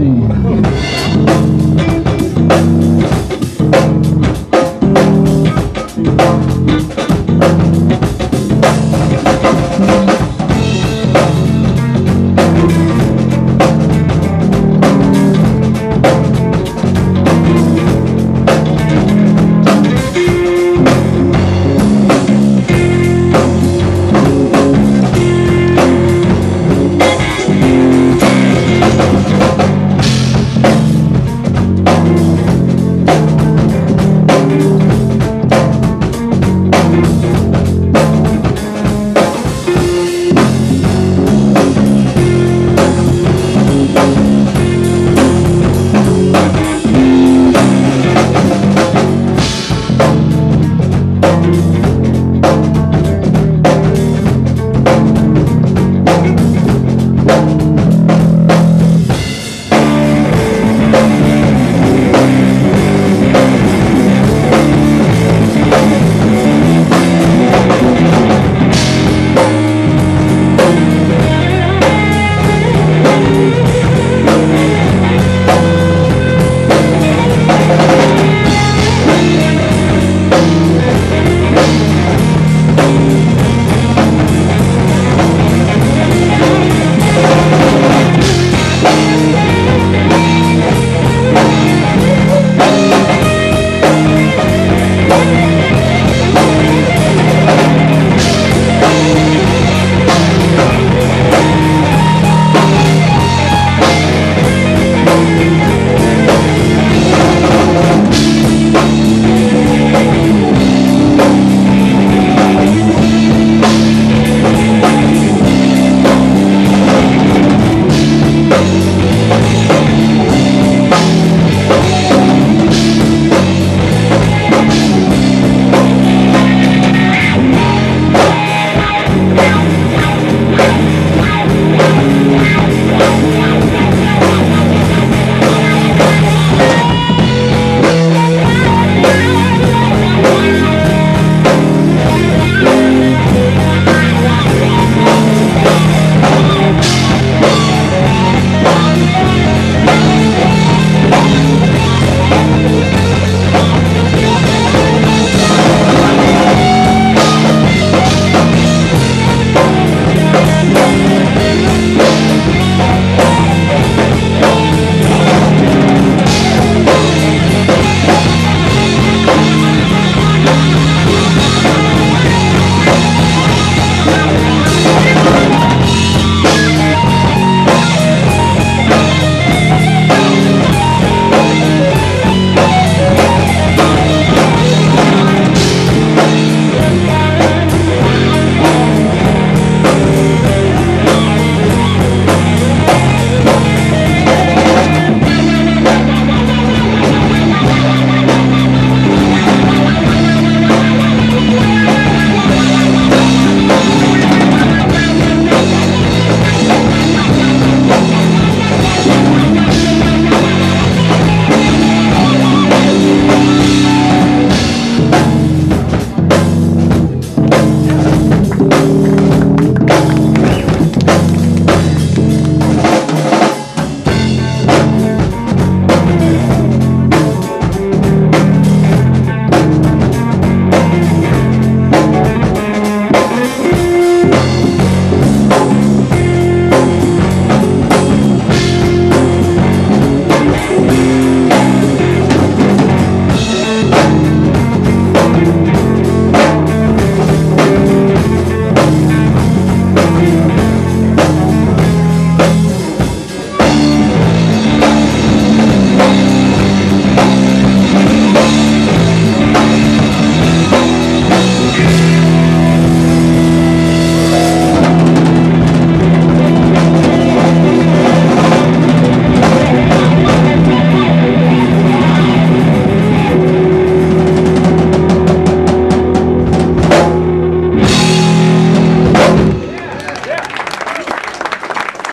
Sim.